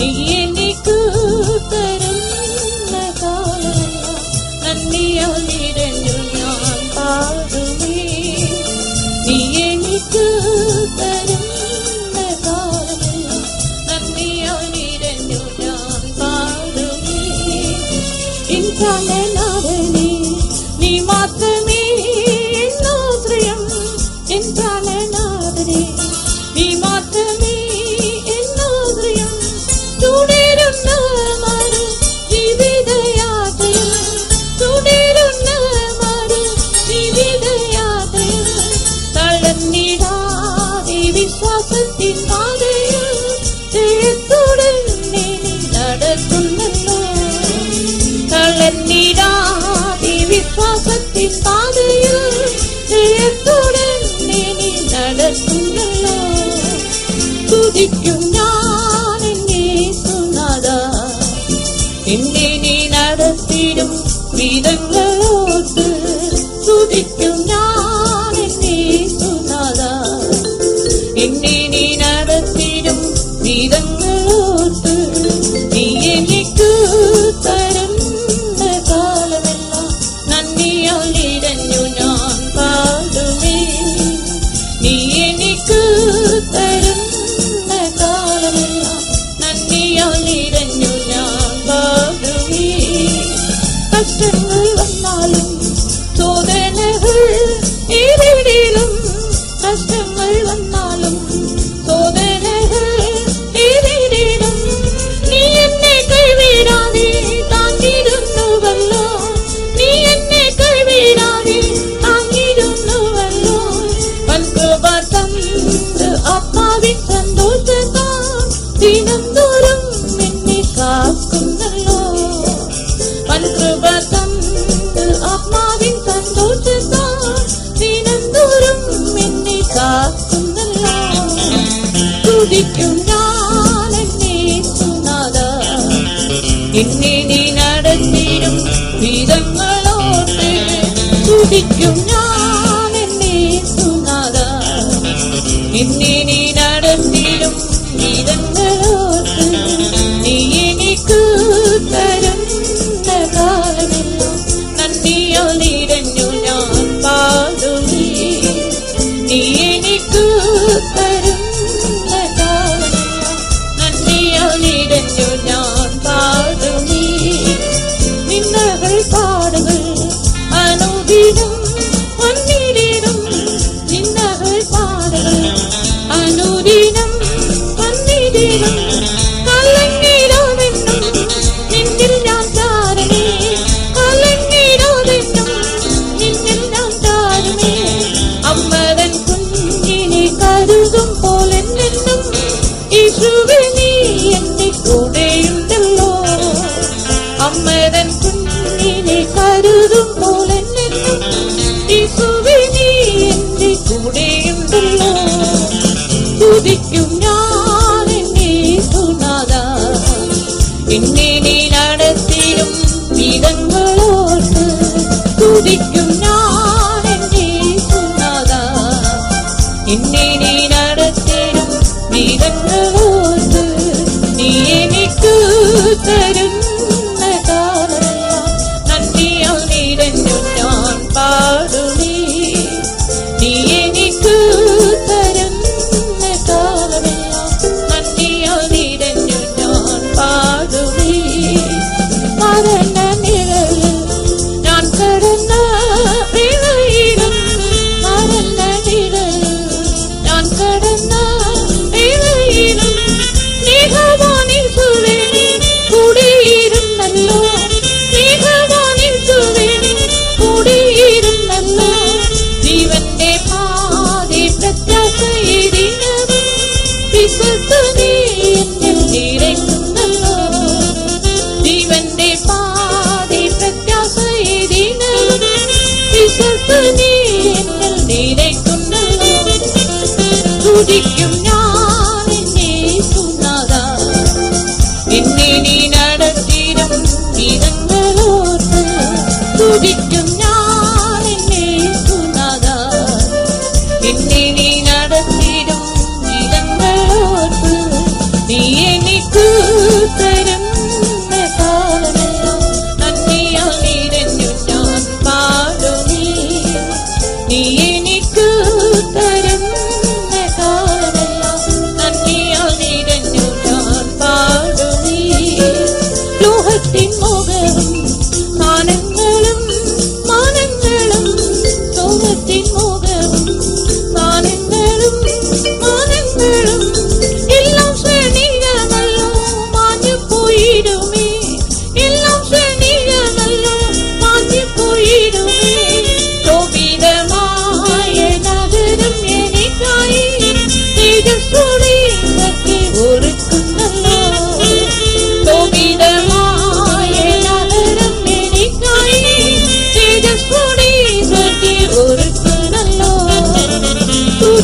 你应。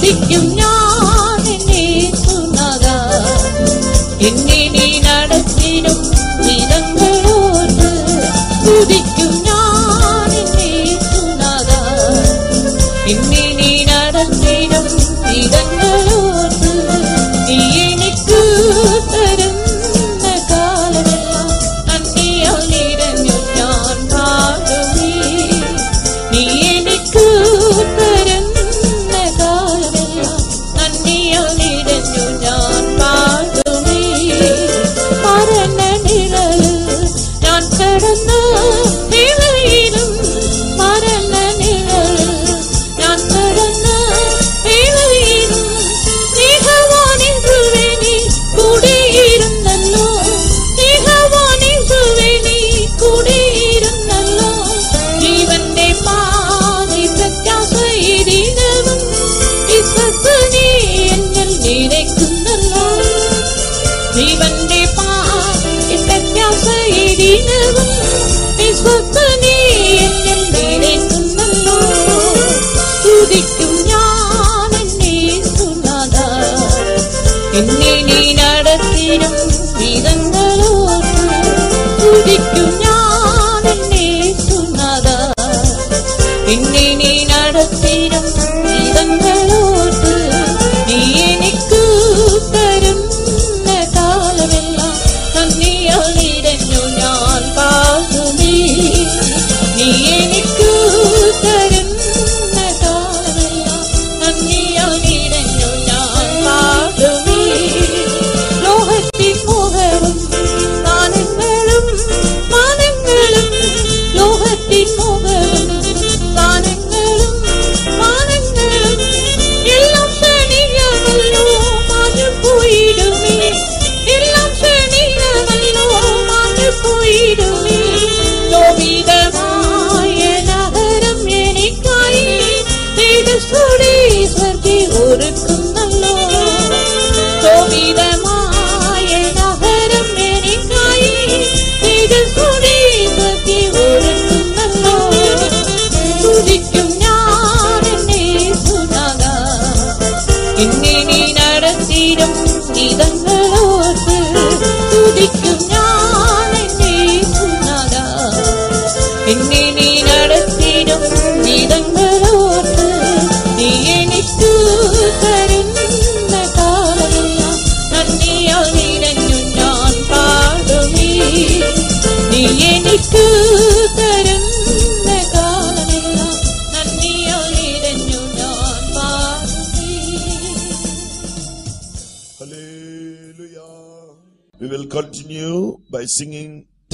you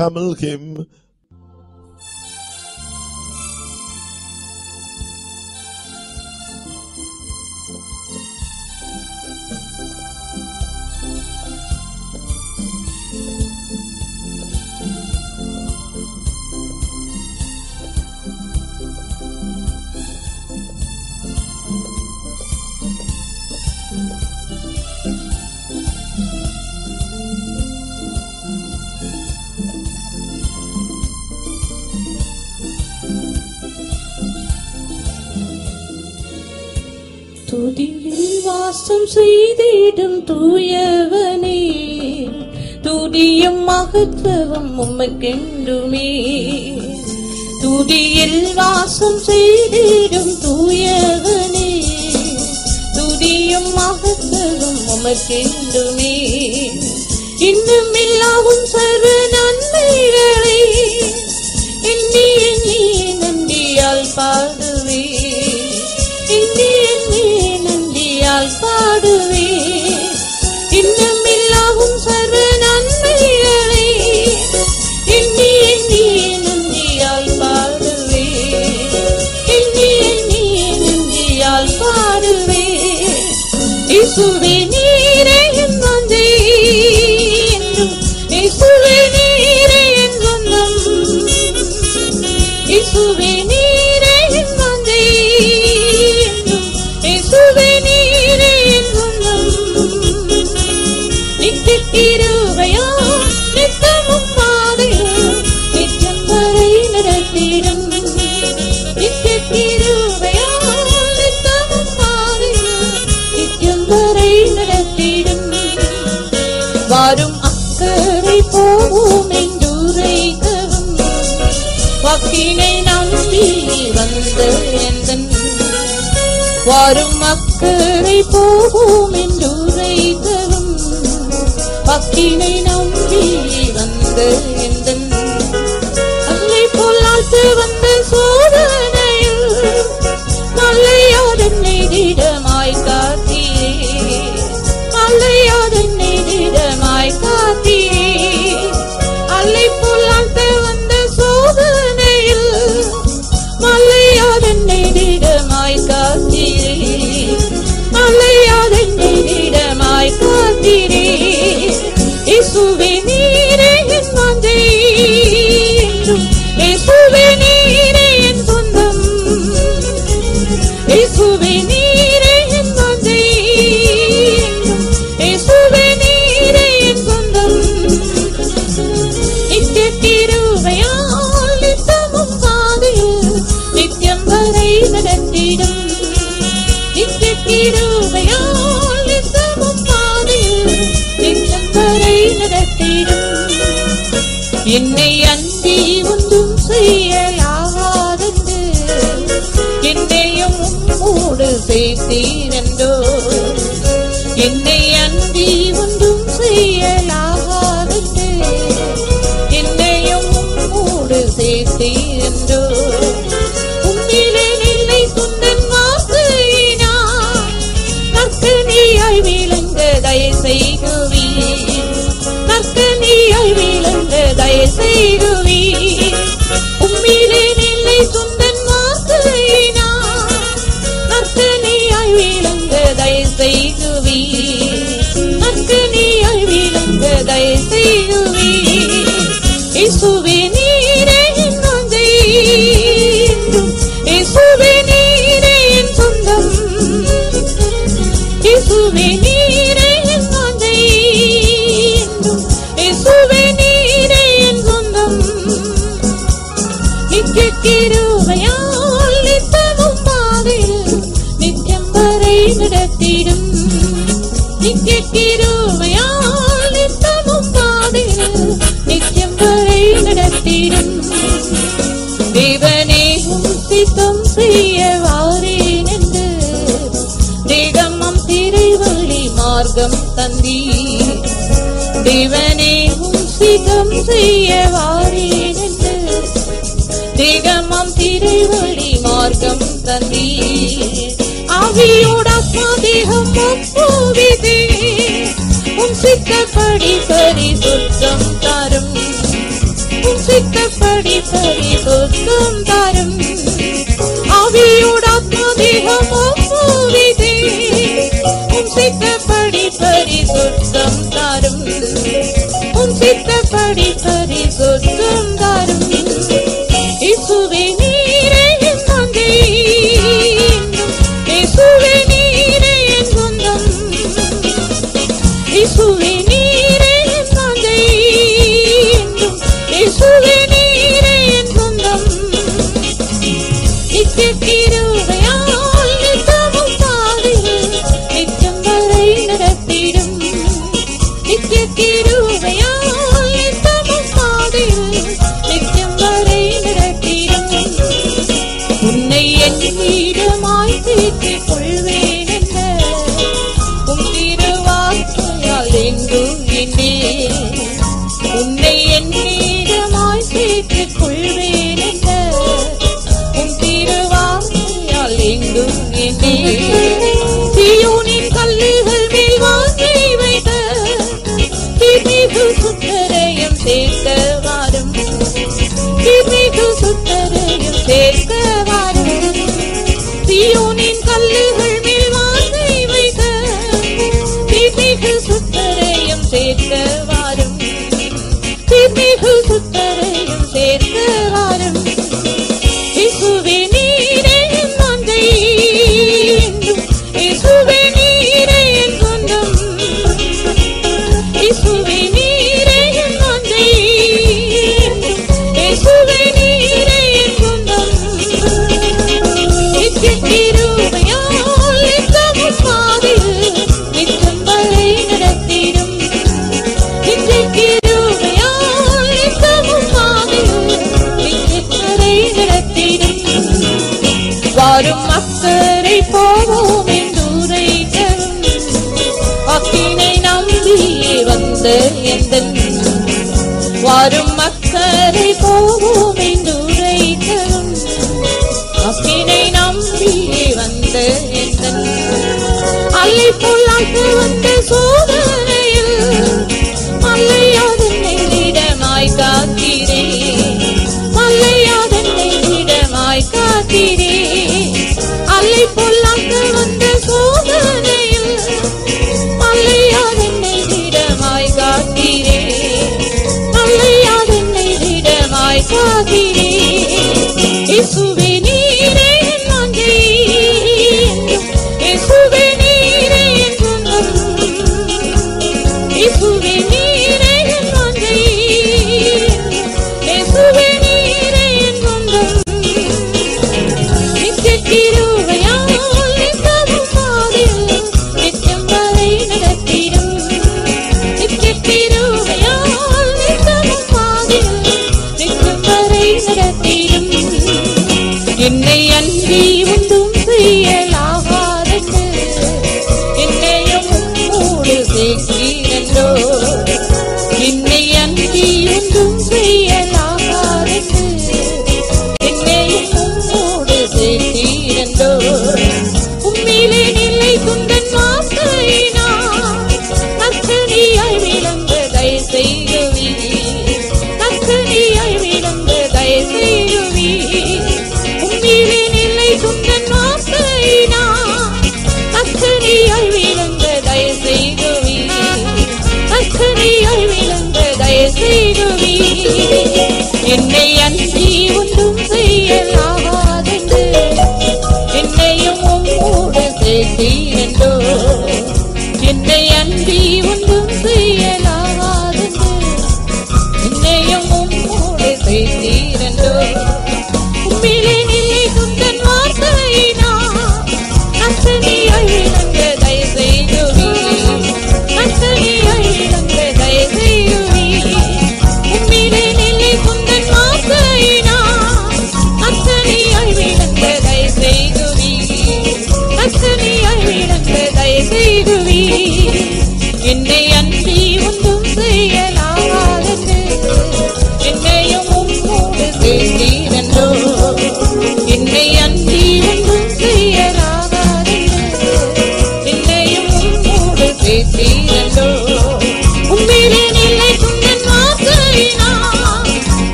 Tamilkim வாசம் செய்திடும் தூயவனே. துதியும் மகத்துவம் உமக்கெண்டுமே துதியில் வாசம் செய்திடும் தூயவனே. துதியும் மகத்துவம் உமக்கெண்டுமே இன்னும் எல்லாவும் சர்வ நன்மைகளை. எண்ணி எண்ணி நன்றியால் பார் வரும் மக்களை போகும் என்றுரைத்தரும் பக்கினை இவனே சிகம் செய்ய வாரீரென்று திகமம் திரை வழி மார்க்கம் தந்தீர். அவியோட அதிகம் அப்பாவிதே உன் சித்தப்படி பரிசுத்தம் தரும். உன் சித்தப்படி பரிசுத்தம் தரும். அவியோட pretty, pretty good.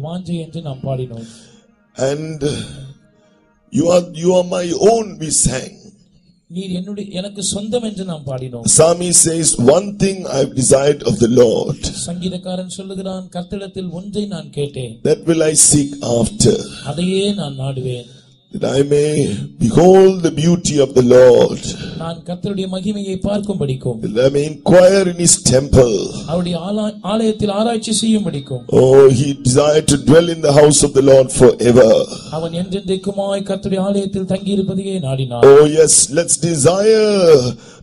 வாஞ்சை என்று நாம் பாடினோம் And uh, you are, you are my own, we sang. நீர் என்னுடைய எனக்கு சொந்தம் என்று நாம் பாடினோம் Psalmist says, one thing I've desired of the Lord, சங்கீதக்காரன் சொல்லுகிறான் கர்த்தரிடத்தில் ஒன்றை நான் கேட்டேன் that will I seek after, அதையே நான் நாடுவேன் that I may behold the beauty of the Lord, நான் கர்த்தருடைய மகிமையை பார்க்கும் படிக்கும் that I may inquire in his temple. அவருடைய ஆலா- ஆலயத்தில் ஆராய்ச்சி செய்யும் படிக்கும் Oh, he desired to dwell in the house of the Lord forever. அவன் என்றென்றைக்குமாய் கர்த்தருடைய ஆலயத்தில் தங்கியிருப்பதையே நாடினான் Oh, yes, let's desire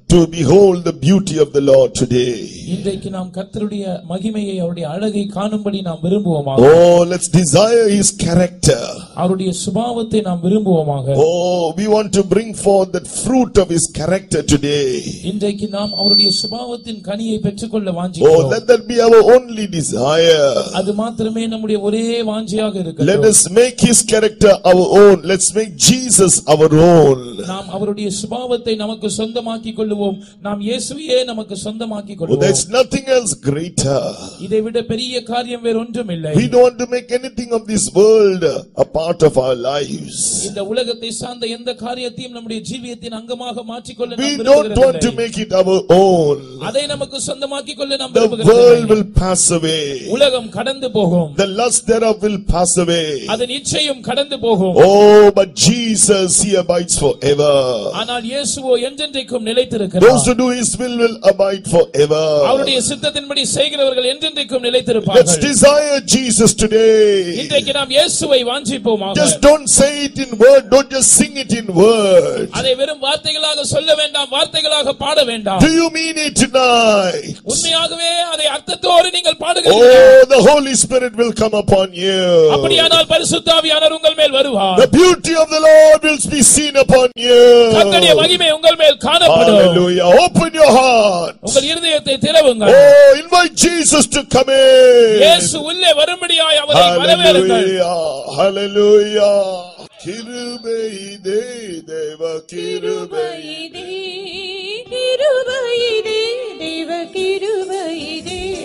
to behold the beauty of the Lord today. இன்றைக்கு நாம் கர்த்தருடைய மகிமையை அவருடைய அழகை காணும்படி நாம் விரும்புவோமாக Oh, let's desire his character. அவருடைய சுபாவத்தை நாம் விரும்புவோமாக Oh, we want to bring forth that fruit of his character today. இன்றைக்கு நாம் அவருடைய சுபாவத்தின் கனியை பெற்றுக்கொள்ள Oh, வாஞ்சிக்கிறோம் let that be our only desire. அது மாத்திரமே நம்முடைய ஒரே வாஞ்சியாக Let இருக்கிறது us make his character our own. Let's make Jesus our own. நாம் அவருடைய சுபாவத்தை நமக்கு சொந்தமாக்கிக் கொள்ளுவோம் நாம் இயேசுவையே நமக்கு சொந்தமாக்கிக் Oh, கொள்வோம் there's nothing else greater. இதை விட பெரிய காரியம் வேற ஒன்றும் இல்லை We don't want to make anything of this world a part of our lives. இந்த உலகத்தை சார்ந்த எந்த காரியத்தையும் நம்முடைய ஜீவியத்தின் அங்கமாக மாற்றிக்கொள்ள We நாம் don't want to விரும்புகிறதில்லை. make it our own. அதை நமக்கு சொந்தமாக்கிக் கொள்ள நாம் The world விரும்புகிறதில்லை. will pass away. உலகம் கடந்து போகும் The lust thereof will pass away. அதன் இச்சையும் கடந்து போகும் Oh, but Jesus, He abides forever. ஆனால் இயேசுவோ என்றென்றைக்கும் Those நிலைத்திருக்கிறார் who do His will will abide forever. அவருடைய சித்தத்தின்படி செய்கிறவர்கள் என்றென்றைக்கும் Let's நிலைத்திருப்பார்கள் desire Jesus today. இன்றைக்கு நாம் இயேசுவை வாஞ்சிப்போமாக Just don't say it in word, don't just sing it in word. அதை வெறும் வார்த்தைகளாக சொல்ல வேண்டாம் வார்த்தைகளாக பாட வேண்டாம் Do you mean it tonight? உண்மையாகவே அதை அர்த்தத்தோடு நீங்கள் பாடுகிறீர்கள் Oh, the Holy Spirit will come upon you. அப்படியானால் பரிசுத்தாவியானவர் உங்கள் மேல் வருவார் The beauty of the Lord will be seen upon கர்த்தருடைய you. மகிமை உங்கள் மேல் காணப்படும் Hallelujah. Open your heart. உங்கள் இருதயத்தை திறவுங்கள் Oh, invite Jesus to come in. இயேசு உள்ளே வரும்படியாய் அவரை வரவேறுங்கள் Hallelujah. Hallelujah. கிருபை இதே தேவ கிருபை கிருபையிதே கிருபையிதே தேவ கிருபையிதே தாங்கி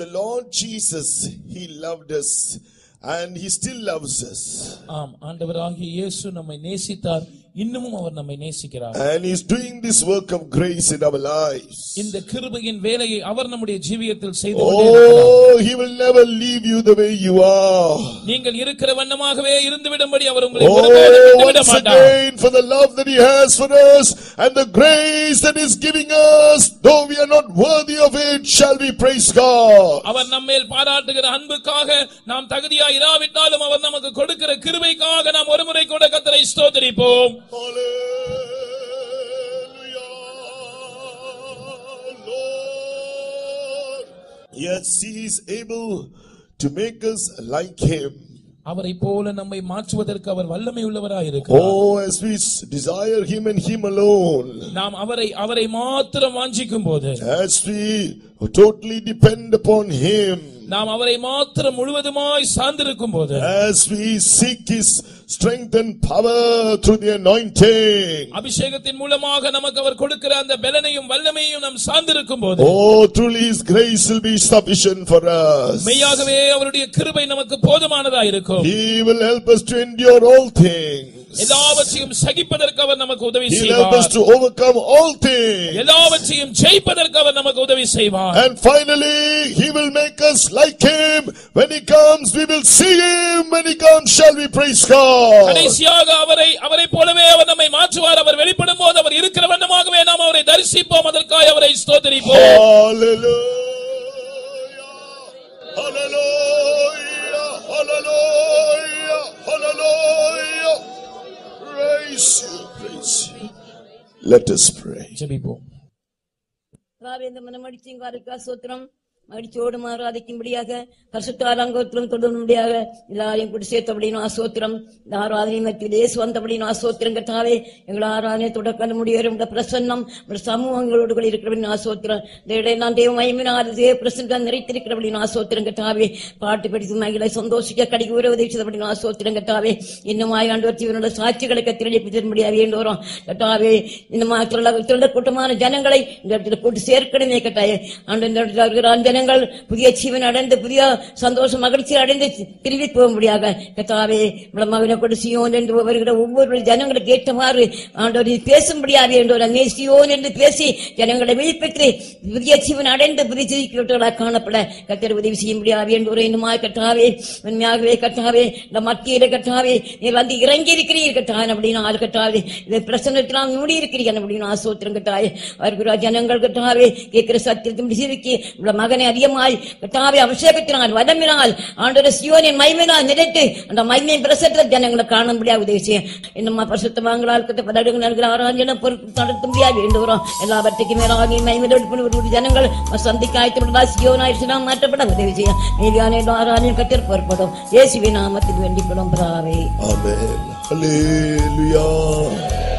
the Lord Jesus, He loved us and He still loves us. ஆம் ஆண்டவராகிய இயேசு நம்மை நேசித்தார் இன்னமும் அவர் நம்மை நேசிக்கிறார் And He's doing this work of grace in our lives. இந்த கிருபையின் வேலையை அவர் நம்முடைய ஜீவியத்தில் செய்து கொண்டே இருக்கிறார். Oh, He will never leave you the way you are. நீங்கள் இருக்கிற வண்ணமாகவே இருந்துவிடும்படி அவர் உங்களை ஒருபோதும் Oh, விட்டுவிட once மாட்டார் again for the love that He has for us and the grace that He's giving us, though we are not worthy of it, shall we praise God. அவர் நம்மேல் பாராட்டுகிற அன்புக்காக நாம் தகுதியா இராவிட்டாலும் அவர் நமக்கு கொடுக்கிற கிருபைக்காக நாம் ஒருமுறை கூட கத்தரை ஸ்தோத்திரிப்போம் Hallelujah, Lord. Yes, He is able to make us like Him. அவரை போல நம்மை மாற்றுவதற்கு அவர் வல்லமை உள்ளவராய் இருக்கிறார் Oh, as we s- desire Him and Him alone, நாம் அவரை அவரை மாத்திரம் வாஞ்சிக்கும் போது as we totally depend upon Him, நாம் அவரை மாத்திரம் முழுவதுமாய் சார்ந்திருக்கும் போது as we seek His strength and power through the anointing, அபிஷேகத்தின் மூலமாக நமக்கு அவர் கொடுக்கிற அந்த பலனையும் வல்லமையும் நாம் சார்ந்திருக்கும் போது oh, truly His grace will be sufficient for us. மெய்யாகவே அவருடைய கிருபை நமக்கு போதுமானதா இருக்கும் He will help us to endure all things. எல்லாவற்றையும் சகிப்பதற்கு அவர் நமக்கு உதவி He'll help us செய்வார் to overcome all things. எல்லாவற்றையும் ஜெயிப்பதற்கு அவர் நமக்கு உதவி செய்வார் And finally, He will make us like Him. When He comes, we will see Him. When He comes, shall we praise God. கடைசியாக அவரை அவரை போலவே அவர் நம்மை மாற்றுவார் அவர் வெளிப்படும் போது அவர் இருக்கிற வண்ணமாகவே நாம் அவரை தரிசிப்போம் அதற்காக அவரை ஸ்தோத்திரிப்போம் Hallelujah. Hallelujah. Hallelujah. Hallelujah. Praise you. Praise you. Let us pray. ஜெபிப்போம் ராவேந்திர மனமடிச்சிங்க மனமடிச்சு இங்காருக்கா சோத்திரம். மடிச்சோடு ஆராதிக்கும்படியாக பரிசுத்தாரங்கத்திலும் தொடரும்படியாக எல்லாரையும் கூட சேர்த்தபடியும் ஆசோத்திரம். இந்த ஆராதனை மத்தியிலே இயேசு வந்தபடியும் ஆசோத்திரம். கட்டாவே எங்கள் ஆராதனை தொடக்க முடியும் பிரசன்னம் ஒரு சமூகங்களோடு கூட இருக்கிறபடியும் ஆசோத்திரம். இந்த இடையே நான் தேவ மயமினால் தேவ பிரசன்னம் நிறைத்திருக்கிறபடியும் ஆசோத்திரம். கட்டாவே பாட்டு படித்து மகளை சந்தோஷிக்க கடிக்கு உறவு உதவிச்சதபடியும் ஆசோத்திரம். கட்டாவே இன்னும் ஆண்டு இவனோட சாட்சிகளை கத்திரடிப்பு முடியாது. வரும் கட்டாவே இந்த மாத்திர திருட கூட்டமான ஜனங்களை இந்த இடத்துல கூட்டு சேர்க்கணுமே கட்டாயே ஆண்டு இடத்துல இருக்கிற ஜனங்கள் புதிய ஜீவன் அடைந்து புதிய சந்தோஷம் மகிழ்ச்சி அடைந்து திரும்பி போக முடியாக. கத்தாவே பிரம்மாவின கொண்டு சியோன் என்று வருகிற ஒவ்வொரு ஜனங்களுக்கு ஏற்றமாறு ஆண்டோர் நீ பேசும்படியாக என்று அங்கே சியோன் என்று பேசி ஜனங்களை விழிப்பெற்று புதிய ஜீவன் அடைந்து புதிய ஜீவிக்கிறவர்களாக காணப்பட கத்தர் உதவி செய்ய முடியாது என்று இன்னுமா கட்டாவே உண்மையாகவே கட்டாவே இந்த மத்தியில கட்டாவே நீ வந்து இறங்கி இருக்கிறீர் கட்டான் அப்படின்னு ஆள் கட்டாவே இதை பிரசனத்தினால் மூடி இருக்கிறீர்கள் அப்படின்னு ஆசோத்திரம் கட்டாயே வருகிற ஜனங்கள் கட்டாவே கேட்கிற சத்தியத்தை முடிச்சிருக்கி உள்ள மகன் அதிகமாய் கட்டாவே அபிஷேகத்தினால் வதமினால். ஆண்டோட சியோனின் மைமையினால் நினைத்து அந்த மைமையின் பிரசத்தில் ஜனங்களை காண உதவி செய்யும் என்னம்மா பரிசுத்தமாங்களால் கிட்ட பலடுங்க நல்கிற ஆராய்ஞ்சன பொறுப்பு நடத்த முடியாது வேண்டுகிறோம். எல்லாவற்றுக்கும் மேலாகி மைமையோடு ஜனங்கள் சந்திக்காய்த்து சியோனாய் மாற்றப்பட உதவி செய்யும் மீதியான ஆராய்ச்சி கட்டில் பொறுப்படும். இயேசுவின் நாமத்தில் வேண்டிக் கொள்ளும் பிராவே Amen. Hallelujah.